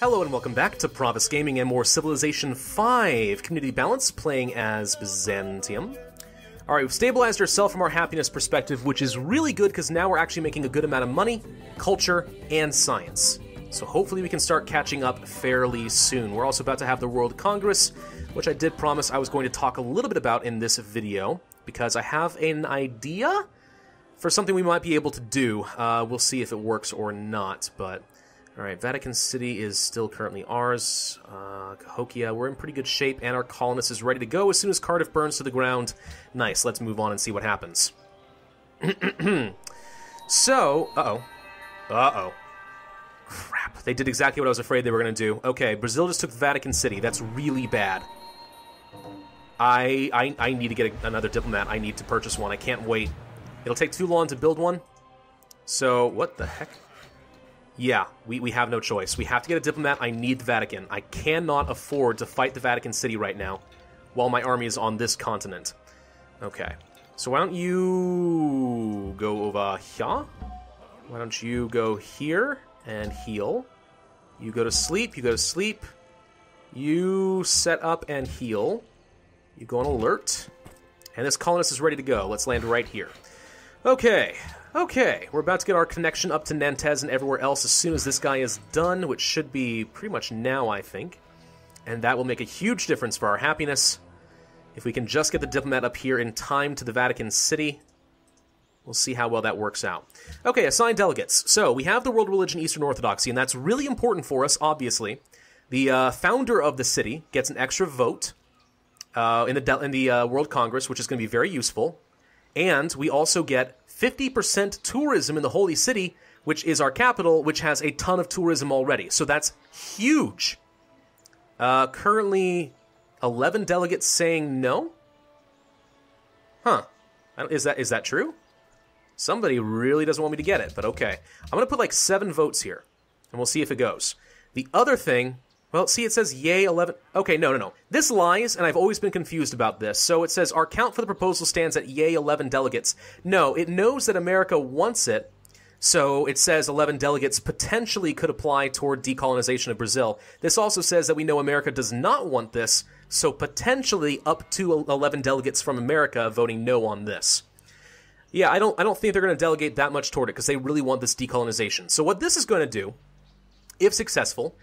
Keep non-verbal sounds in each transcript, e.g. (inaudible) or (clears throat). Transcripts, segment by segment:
Hello and welcome back to Pravus Gaming and more Civilization 5 Community Balance, playing as Byzantium. Alright, we've stabilized ourselves from our happiness perspective, which is really good because now we're actually making a good amount of money, culture, and science. So hopefully we can start catching up fairly soon. We're also about to have the World Congress, which I did promise I was going to talk a little bit about in this video, because I have an idea for something we might be able to do. Uh, we'll see if it works or not, but... Alright, Vatican City is still currently ours. Uh, Cahokia, we're in pretty good shape, and our colonist is ready to go as soon as Cardiff burns to the ground. Nice, let's move on and see what happens. (clears throat) so, uh-oh. Uh-oh. Crap, they did exactly what I was afraid they were going to do. Okay, Brazil just took Vatican City. That's really bad. I, I, I need to get a, another diplomat. I need to purchase one. I can't wait. It'll take too long to build one. So, what the heck? Yeah, we, we have no choice. We have to get a diplomat. I need the Vatican. I cannot afford to fight the Vatican City right now while my army is on this continent. Okay. So why don't you go over here? Why don't you go here and heal? You go to sleep, you go to sleep. You set up and heal. You go on alert. And this colonist is ready to go. Let's land right here. Okay, Okay, we're about to get our connection up to Nantes and everywhere else as soon as this guy is done, which should be pretty much now, I think. And that will make a huge difference for our happiness. If we can just get the diplomat up here in time to the Vatican City, we'll see how well that works out. Okay, assign delegates. So, we have the world religion Eastern Orthodoxy, and that's really important for us, obviously. The uh, founder of the city gets an extra vote uh, in the, in the uh, World Congress, which is going to be very useful. And we also get 50% tourism in the Holy City, which is our capital, which has a ton of tourism already. So that's huge. Uh, currently, 11 delegates saying no? Huh. Is that is that true? Somebody really doesn't want me to get it, but okay. I'm going to put like seven votes here, and we'll see if it goes. The other thing well, see, it says yay 11. Okay, no, no, no. This lies, and I've always been confused about this. So it says our count for the proposal stands at yay 11 delegates. No, it knows that America wants it, so it says 11 delegates potentially could apply toward decolonization of Brazil. This also says that we know America does not want this, so potentially up to 11 delegates from America voting no on this. Yeah, I don't I don't think they're going to delegate that much toward it because they really want this decolonization. So what this is going to do, if successful,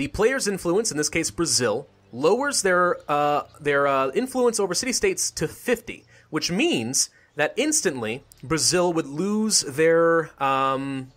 the player's influence, in this case Brazil, lowers their uh, their uh, influence over city states to 50, which means that instantly Brazil would lose their um,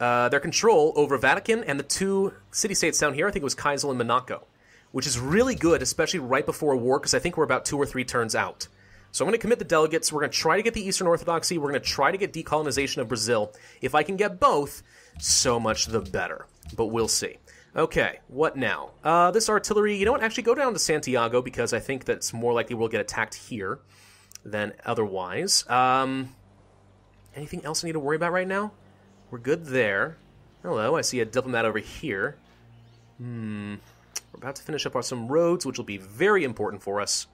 uh, their control over Vatican and the two city states down here. I think it was Kaisel and Monaco, which is really good, especially right before a war, because I think we're about two or three turns out. So I'm going to commit the delegates. We're going to try to get the Eastern Orthodoxy. We're going to try to get decolonization of Brazil. If I can get both, so much the better. But we'll see. Okay, what now? Uh, this artillery, you know what? Actually, go down to Santiago because I think that's more likely we'll get attacked here than otherwise. Um, anything else I need to worry about right now? We're good there. Hello, I see a diplomat over here. Hmm. We're about to finish up on some roads, which will be very important for us.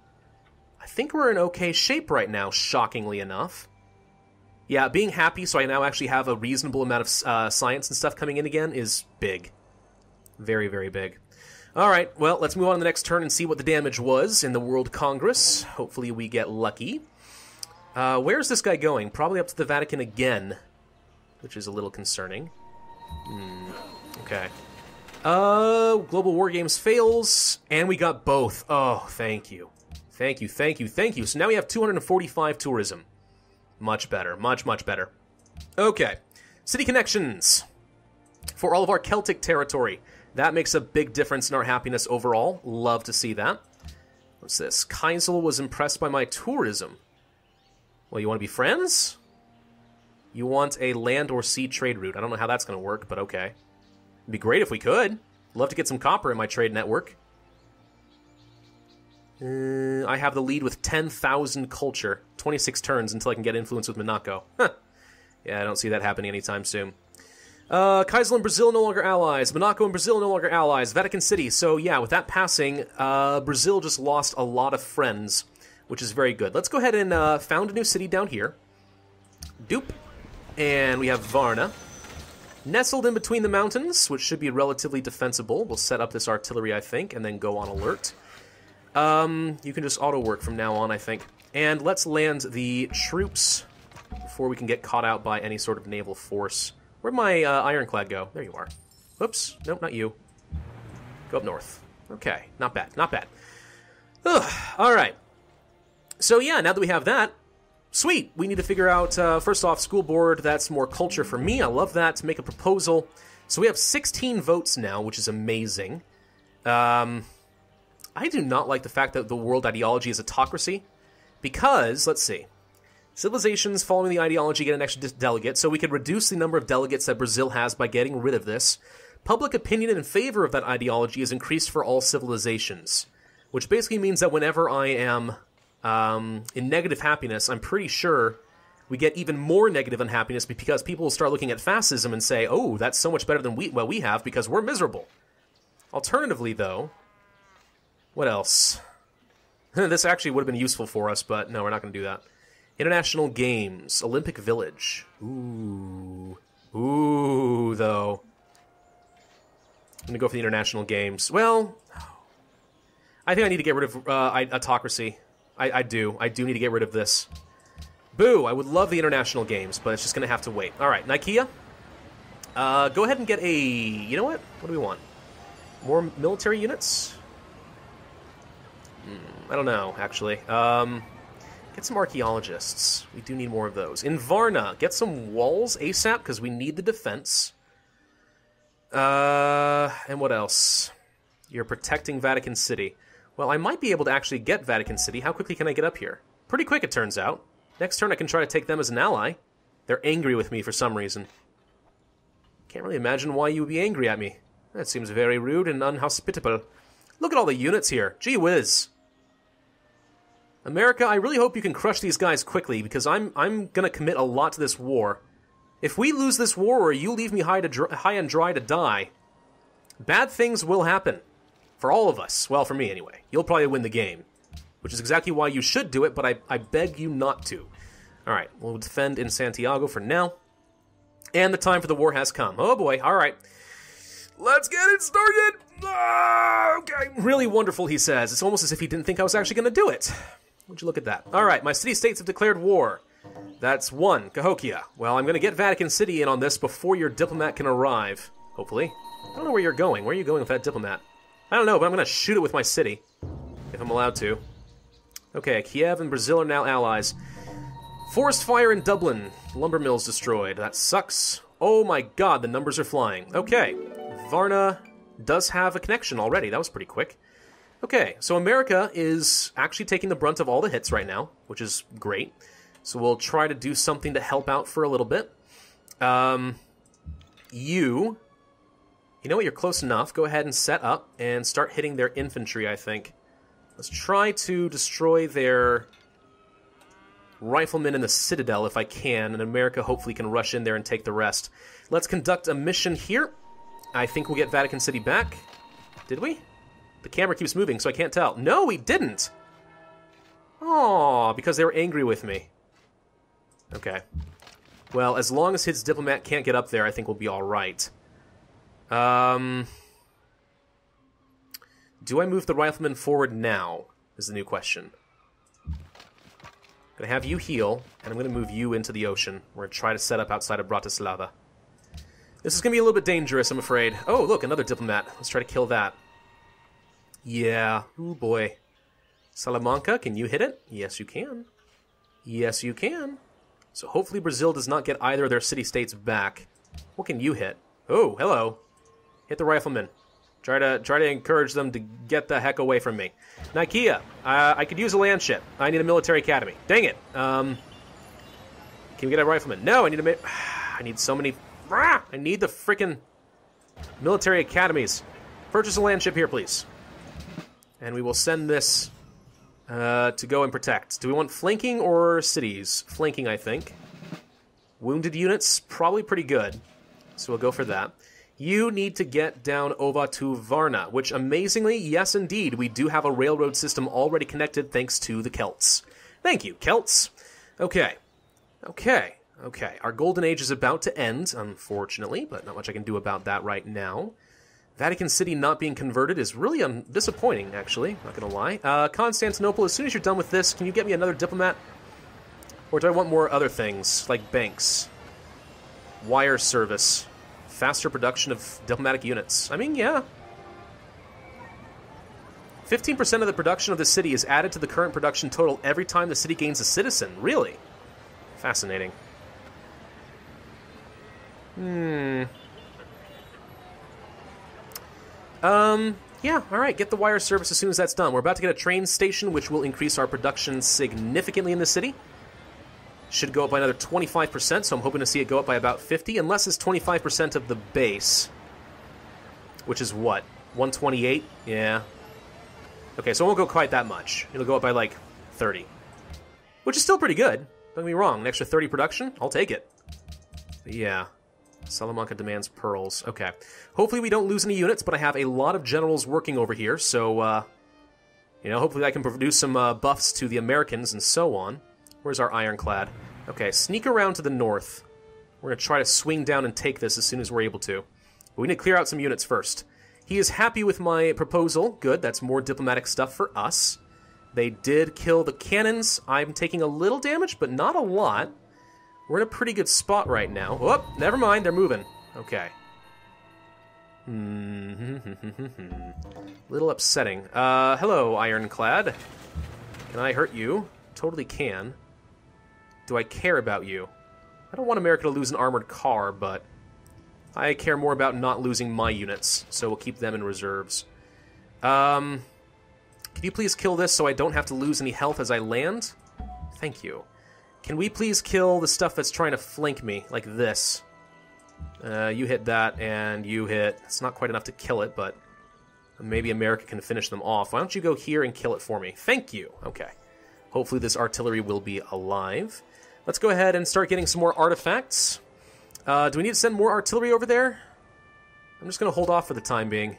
I think we're in okay shape right now, shockingly enough. Yeah, being happy so I now actually have a reasonable amount of uh, science and stuff coming in again is big. Very, very big. All right, well, let's move on to the next turn and see what the damage was in the World Congress. Hopefully we get lucky. Uh, where's this guy going? Probably up to the Vatican again, which is a little concerning. Hmm, okay. Uh, Global War Games fails, and we got both. Oh, thank you. Thank you, thank you, thank you. So now we have 245 tourism. Much better, much, much better. Okay, city connections. For all of our Celtic territory, that makes a big difference in our happiness overall. Love to see that. What's this? Kaisel was impressed by my tourism. Well, you want to be friends? You want a land or sea trade route. I don't know how that's going to work, but okay. It'd be great if we could. Love to get some copper in my trade network. Uh, I have the lead with 10,000 culture. 26 turns until I can get influence with Monaco. Huh. Yeah, I don't see that happening anytime soon. Uh, Kaisel and Brazil no longer allies. Monaco and Brazil no longer allies. Vatican City. So yeah, with that passing, uh, Brazil just lost a lot of friends, which is very good. Let's go ahead and uh, found a new city down here. Dupe. And we have Varna. Nestled in between the mountains, which should be relatively defensible. We'll set up this artillery, I think, and then go on alert. Um, you can just auto work from now on, I think. And let's land the troops before we can get caught out by any sort of naval force. Where'd my uh, ironclad go? There you are. Whoops. Nope, not you. Go up north. Okay, not bad, not bad. Ugh, all right. So yeah, now that we have that, sweet. We need to figure out uh, first off school board. That's more culture for me. I love that. To make a proposal. So we have 16 votes now, which is amazing. Um, I do not like the fact that the world ideology is autocracy, because let's see. Civilizations following the ideology get an extra delegate, so we could reduce the number of delegates that Brazil has by getting rid of this. Public opinion in favor of that ideology is increased for all civilizations, which basically means that whenever I am um, in negative happiness, I'm pretty sure we get even more negative unhappiness because people will start looking at fascism and say, "Oh, that's so much better than we what we have because we're miserable." Alternatively, though, what else? (laughs) this actually would have been useful for us, but no, we're not going to do that. International Games, Olympic Village. Ooh. Ooh, though. I'm going to go for the International Games. Well, I think I need to get rid of uh, autocracy. I, I do. I do need to get rid of this. Boo! I would love the International Games, but it's just going to have to wait. All right, Nicaea. Uh, go ahead and get a... You know what? What do we want? More military units? Hmm, I don't know, actually. Um... Get some archaeologists. We do need more of those. In Varna, get some walls ASAP, because we need the defense. Uh, and what else? You're protecting Vatican City. Well, I might be able to actually get Vatican City. How quickly can I get up here? Pretty quick, it turns out. Next turn, I can try to take them as an ally. They're angry with me for some reason. Can't really imagine why you would be angry at me. That seems very rude and unhospitable. Look at all the units here. Gee whiz. America, I really hope you can crush these guys quickly because I'm I'm gonna commit a lot to this war. If we lose this war or you leave me high to dry, high and dry to die, bad things will happen for all of us. Well, for me anyway. You'll probably win the game, which is exactly why you should do it. But I I beg you not to. All right, we'll defend in Santiago for now, and the time for the war has come. Oh boy! All right. Let's get it started! Ah, okay. Really wonderful, he says. It's almost as if he didn't think I was actually going to do it. Would you look at that? All right, my city-states have declared war. That's one, Cahokia. Well, I'm going to get Vatican City in on this before your diplomat can arrive. Hopefully. I don't know where you're going. Where are you going with that diplomat? I don't know, but I'm going to shoot it with my city. If I'm allowed to. Okay, Kiev and Brazil are now allies. Forest fire in Dublin. Lumber mills destroyed. That sucks. Oh my god, the numbers are flying. Okay, Varna does have a connection already. That was pretty quick. Okay, so America is actually taking the brunt of all the hits right now, which is great. So we'll try to do something to help out for a little bit. Um, you, you know what, you're close enough. Go ahead and set up and start hitting their infantry, I think. Let's try to destroy their riflemen in the Citadel if I can, and America hopefully can rush in there and take the rest. Let's conduct a mission here. I think we'll get Vatican City back. Did we? The camera keeps moving, so I can't tell. No, we didn't! Oh, because they were angry with me. Okay. Well, as long as his diplomat can't get up there, I think we'll be alright. Um... Do I move the rifleman forward now? Is the new question. I'm gonna have you heal, and I'm gonna move you into the ocean. We're gonna try to set up outside of Bratislava. This is gonna be a little bit dangerous, I'm afraid. Oh, look, another diplomat. Let's try to kill that. Yeah. Oh boy. Salamanca, can you hit it? Yes, you can. Yes, you can. So hopefully Brazil does not get either of their city-states back. What can you hit? Oh, hello. Hit the rifleman. Try to try to encourage them to get the heck away from me. Nicaea, uh, I could use a land ship. I need a military academy. Dang it. Um, can we get a rifleman? No, I need a. (sighs) I need so many. (sighs) I need the freaking military academies. Purchase a land ship here, please and we will send this uh, to go and protect. Do we want flanking or cities? Flanking, I think. Wounded units, probably pretty good. So we'll go for that. You need to get down over to Varna, which amazingly, yes indeed, we do have a railroad system already connected thanks to the Celts. Thank you, Celts. Okay. Okay. Okay, our golden age is about to end, unfortunately, but not much I can do about that right now. Vatican City not being converted is really um, disappointing, actually, not gonna lie. Uh, Constantinople, as soon as you're done with this, can you get me another diplomat? Or do I want more other things, like banks? Wire service. Faster production of diplomatic units. I mean, yeah. 15% of the production of the city is added to the current production total every time the city gains a citizen. Really? Fascinating. Hmm. Um, yeah, alright, get the wire service as soon as that's done. We're about to get a train station, which will increase our production significantly in the city. Should go up by another 25%, so I'm hoping to see it go up by about 50, unless it's 25% of the base. Which is what? 128? Yeah. Okay, so it won't go quite that much. It'll go up by like 30. Which is still pretty good. Don't get me wrong, an extra 30 production, I'll take it. But yeah. Salamanca demands pearls. Okay. Hopefully we don't lose any units, but I have a lot of generals working over here, so, uh, you know, hopefully I can produce some uh, buffs to the Americans and so on. Where's our ironclad? Okay, sneak around to the north. We're going to try to swing down and take this as soon as we're able to. But we need to clear out some units first. He is happy with my proposal. Good, that's more diplomatic stuff for us. They did kill the cannons. I'm taking a little damage, but not a lot. We're in a pretty good spot right now. Oh, never mind, they're moving. Okay. (laughs) Little upsetting. Uh, hello, Ironclad. Can I hurt you? Totally can. Do I care about you? I don't want America to lose an armored car, but I care more about not losing my units, so we'll keep them in reserves. Um, can you please kill this so I don't have to lose any health as I land? Thank you. Can we please kill the stuff that's trying to flank me, like this? Uh, you hit that, and you hit... It's not quite enough to kill it, but maybe America can finish them off. Why don't you go here and kill it for me? Thank you. Okay. Hopefully this artillery will be alive. Let's go ahead and start getting some more artifacts. Uh, do we need to send more artillery over there? I'm just going to hold off for the time being.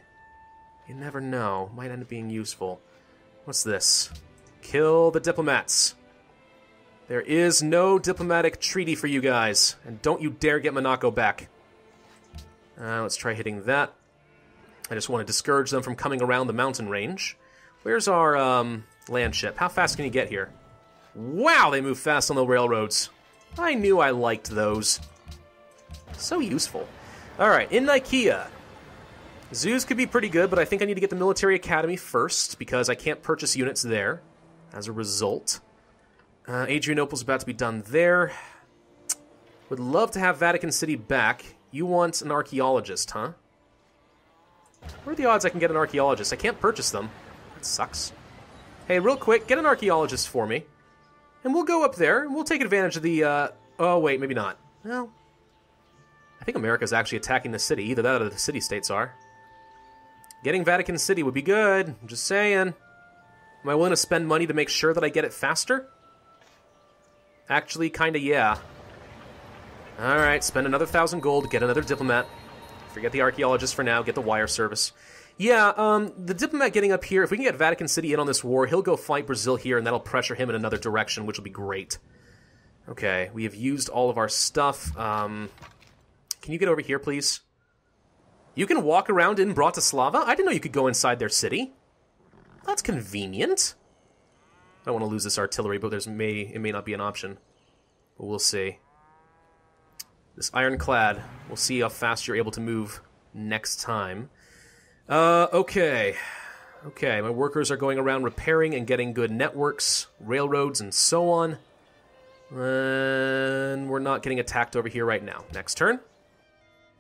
You never know. Might end up being useful. What's this? Kill the diplomats. There is no diplomatic treaty for you guys, and don't you dare get Monaco back. Uh, let's try hitting that. I just want to discourage them from coming around the mountain range. Where's our um, land ship? How fast can you get here? Wow, they move fast on the railroads. I knew I liked those. So useful. Alright, in Nicaea. Zoos could be pretty good, but I think I need to get the military academy first, because I can't purchase units there. As a result. Uh, Adrianople's about to be done there. Would love to have Vatican City back. You want an archaeologist, huh? What are the odds I can get an archaeologist? I can't purchase them. That sucks. Hey, real quick, get an archaeologist for me. And we'll go up there, and we'll take advantage of the, uh... Oh, wait, maybe not. Well... I think America's actually attacking the city. Either that or the city-states are. Getting Vatican City would be good. Just saying. Am I willing to spend money to make sure that I get it faster? Actually, kinda yeah. Alright, spend another thousand gold, get another diplomat. Forget the archaeologist for now, get the wire service. Yeah, um, the diplomat getting up here, if we can get Vatican City in on this war, he'll go fight Brazil here, and that'll pressure him in another direction, which will be great. Okay, we have used all of our stuff. Um, can you get over here, please? You can walk around in Bratislava? I didn't know you could go inside their city. That's convenient. I don't want to lose this artillery, but there's may it may not be an option. But we'll see. This ironclad. We'll see how fast you're able to move next time. Uh, okay. Okay, my workers are going around repairing and getting good networks, railroads, and so on. And we're not getting attacked over here right now. Next turn.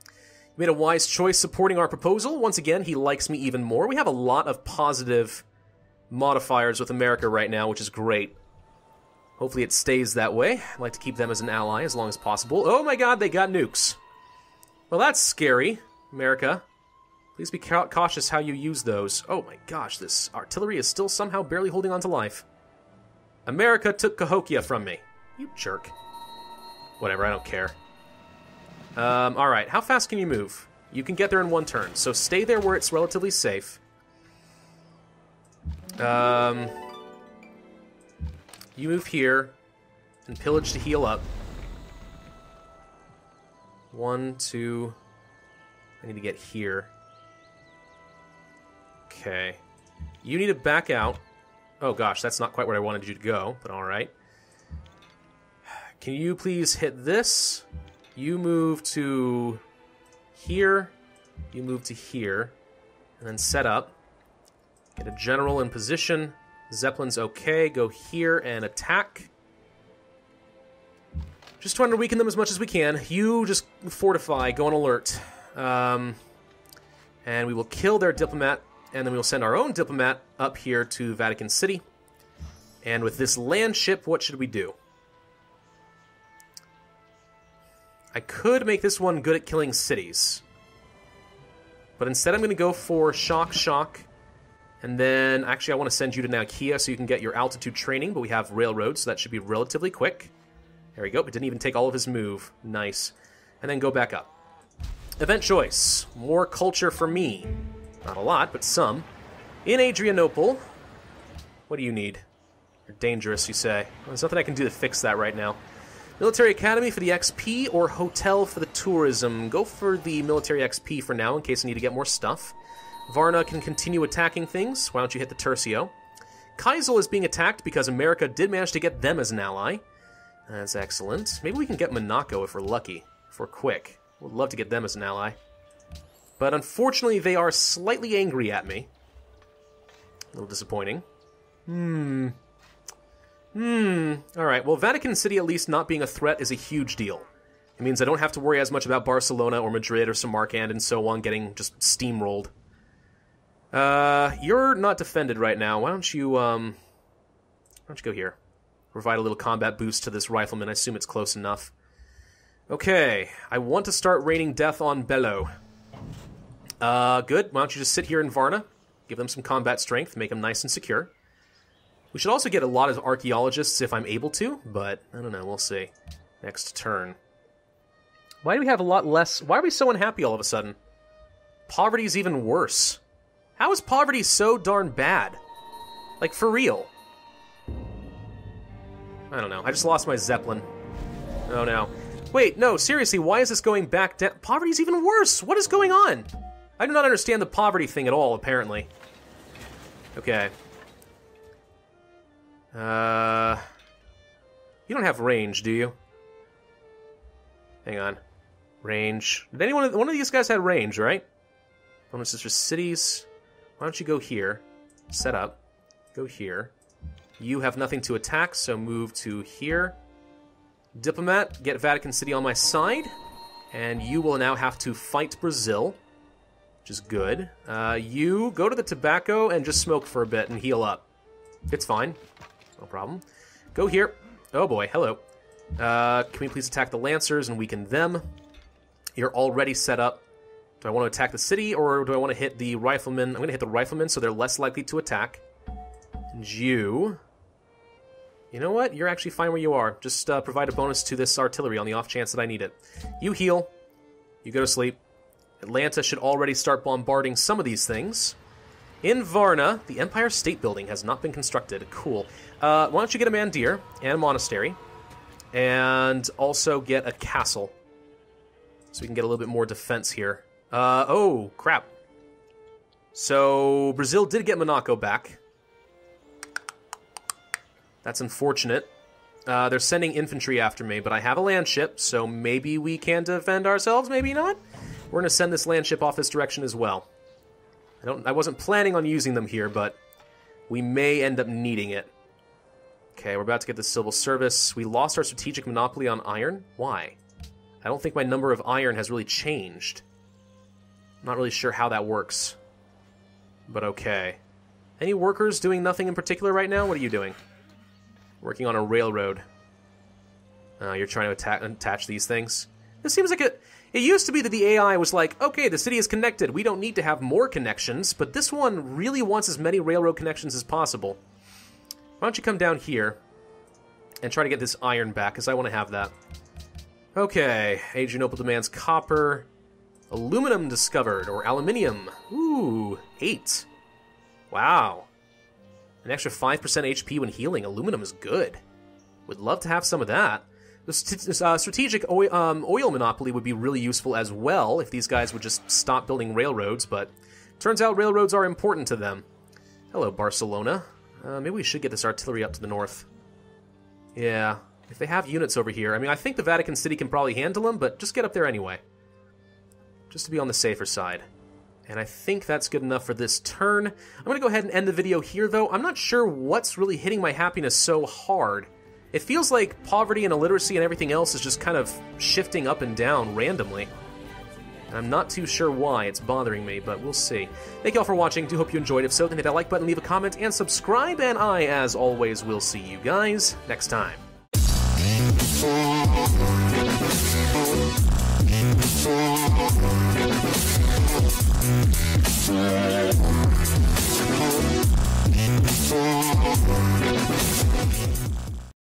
You made a wise choice supporting our proposal. Once again, he likes me even more. We have a lot of positive modifiers with America right now, which is great. Hopefully it stays that way. I'd like to keep them as an ally as long as possible. Oh my god, they got nukes. Well, that's scary, America. Please be ca cautious how you use those. Oh my gosh, this artillery is still somehow barely holding on to life. America took Cahokia from me. You jerk. Whatever, I don't care. Um, alright, how fast can you move? You can get there in one turn, so stay there where it's relatively safe. Um, you move here and pillage to heal up. One, two. I need to get here. Okay. You need to back out. Oh gosh, that's not quite where I wanted you to go, but alright. Can you please hit this? You move to here. You move to here. And then set up. Get a general in position. Zeppelin's okay. Go here and attack. Just trying to weaken them as much as we can. You just fortify, go on alert. Um, and we will kill their diplomat, and then we will send our own diplomat up here to Vatican City. And with this land ship, what should we do? I could make this one good at killing cities. But instead I'm going to go for Shock Shock. And then, actually, I want to send you to Nicaea so you can get your altitude training, but we have Railroad, so that should be relatively quick. There we go. It didn't even take all of his move. Nice. And then go back up. Event choice. More culture for me. Not a lot, but some. In Adrianople. What do you need? You're dangerous, you say. Well, there's nothing I can do to fix that right now. Military Academy for the XP or Hotel for the tourism? Go for the Military XP for now in case I need to get more stuff. Varna can continue attacking things. Why don't you hit the Tercio? Kaisel is being attacked because America did manage to get them as an ally. That's excellent. Maybe we can get Monaco if we're lucky. If we're quick. Would love to get them as an ally. But unfortunately, they are slightly angry at me. A little disappointing. Hmm. Hmm. Alright, well, Vatican City at least not being a threat is a huge deal. It means I don't have to worry as much about Barcelona or Madrid or Samarkand and so on getting just steamrolled. Uh, you're not defended right now. Why don't you, um... Why don't you go here? Provide a little combat boost to this rifleman. I assume it's close enough. Okay, I want to start raining death on Bello. Uh, good. Why don't you just sit here in Varna? Give them some combat strength, make them nice and secure. We should also get a lot of archaeologists if I'm able to, but I don't know, we'll see. Next turn. Why do we have a lot less... Why are we so unhappy all of a sudden? Poverty is even worse. How is poverty so darn bad? Like, for real. I don't know. I just lost my Zeppelin. Oh no. Wait, no, seriously, why is this going back down? Poverty's even worse! What is going on? I do not understand the poverty thing at all, apparently. Okay. Uh... You don't have range, do you? Hang on. Range. Did anyone... One of these guys had range, right? Bonuses for cities. Why don't you go here? Set up. Go here. You have nothing to attack, so move to here. Diplomat, get Vatican City on my side. And you will now have to fight Brazil, which is good. Uh, you go to the tobacco and just smoke for a bit and heal up. It's fine. No problem. Go here. Oh boy, hello. Uh, can we please attack the Lancers and weaken them? You're already set up. Do I want to attack the city or do I want to hit the riflemen? I'm going to hit the riflemen so they're less likely to attack. And you you know what? You're actually fine where you are. Just uh, provide a bonus to this artillery on the off chance that I need it. You heal. You go to sleep. Atlanta should already start bombarding some of these things. In Varna, the Empire State Building has not been constructed. Cool. Uh, why don't you get a mandir and a monastery, and also get a castle, so we can get a little bit more defense here. Uh, oh, crap. So, Brazil did get Monaco back. That's unfortunate. Uh, they're sending infantry after me, but I have a land ship, so maybe we can defend ourselves, maybe not. We're going to send this land ship off this direction as well. I don't. I wasn't planning on using them here, but we may end up needing it. Okay, we're about to get the civil service. We lost our strategic monopoly on iron. Why? I don't think my number of iron has really changed. Not really sure how that works. But okay. Any workers doing nothing in particular right now? What are you doing? Working on a railroad. Uh, you're trying to atta attach these things. This seems like it. It used to be that the AI was like, okay, the city is connected. We don't need to have more connections, but this one really wants as many railroad connections as possible. Why don't you come down here and try to get this iron back, because I want to have that. Okay, Adrianople demands copper. Aluminum discovered, or aluminium. Ooh, eight. Wow. An extra 5% HP when healing. Aluminum is good. Would love to have some of that. The uh, strategic oil, um, oil monopoly would be really useful as well if these guys would just stop building railroads, but turns out railroads are important to them. Hello, Barcelona. Uh, maybe we should get this artillery up to the north. Yeah, if they have units over here, I mean, I think the Vatican City can probably handle them, but just get up there anyway. Just to be on the safer side. And I think that's good enough for this turn. I'm going to go ahead and end the video here, though. I'm not sure what's really hitting my happiness so hard. It feels like poverty and illiteracy and everything else is just kind of shifting up and down randomly. And I'm not too sure why it's bothering me, but we'll see. Thank you all for watching. Do hope you enjoyed. If so, then hit that like button, leave a comment, and subscribe. And I, as always, will see you guys next time. Thank you.